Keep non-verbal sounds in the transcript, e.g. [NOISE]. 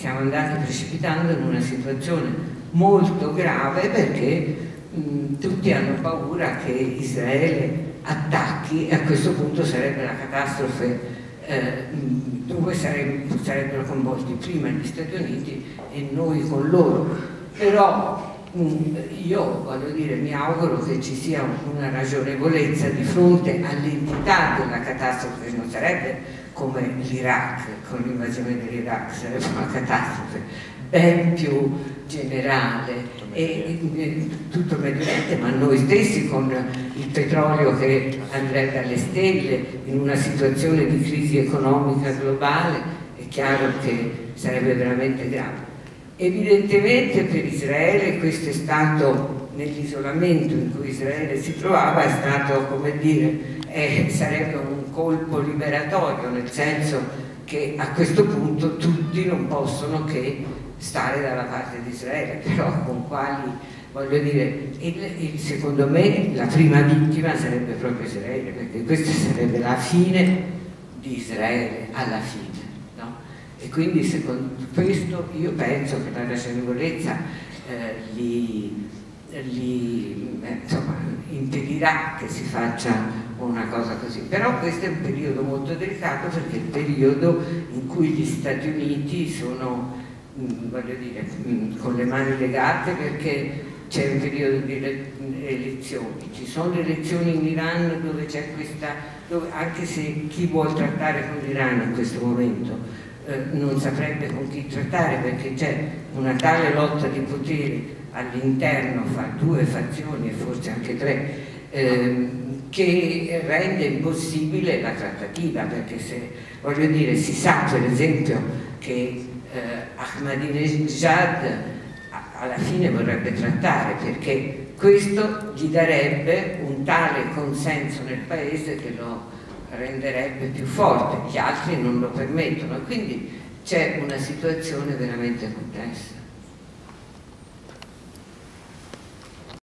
siamo andati precipitando in una situazione molto grave perché mh, tutti hanno paura che Israele attacchi e a questo punto sarebbe la catastrofe eh, dove sarebbero, sarebbero coinvolti prima gli Stati Uniti e noi con loro. Però io voglio dire, mi auguro che ci sia una ragionevolezza di fronte all'entità della catastrofe, non sarebbe come l'Iraq, con l'invasione dell'Iraq, sarebbe una catastrofe ben più generale e, e tutto il Medio Oriente, ma noi stessi con il petrolio che andrebbe alle stelle in una situazione di crisi economica globale, è chiaro che sarebbe veramente grave. Evidentemente per Israele questo è stato, nell'isolamento in cui Israele si trovava, è stato, come dire, eh, sarebbe un colpo liberatorio, nel senso che a questo punto tutti non possono che stare dalla parte di Israele, [LAUGHS] però con quali, voglio dire, il, il, secondo me la prima vittima sarebbe proprio Israele, perché questa sarebbe la fine di Israele alla fine. E quindi secondo questo io penso che la ragionevolezza eh, li, li eh, insomma, impedirà che si faccia una cosa così. Però questo è un periodo molto delicato perché è il periodo in cui gli Stati Uniti sono, mm, voglio dire, mm, con le mani legate perché c'è un periodo di elezioni. Ci sono le elezioni in Iran dove c'è questa, dove, anche se chi vuole trattare con l'Iran in questo momento eh, non saprebbe con chi trattare perché c'è una tale lotta di potere all'interno fra due fazioni e forse anche tre ehm, che rende impossibile la trattativa perché se voglio dire si sa per esempio che eh, Ahmadinejad alla fine vorrebbe trattare perché questo gli darebbe un tale consenso nel paese che lo renderebbe più forte, gli altri non lo permettono, quindi c'è una situazione veramente complessa.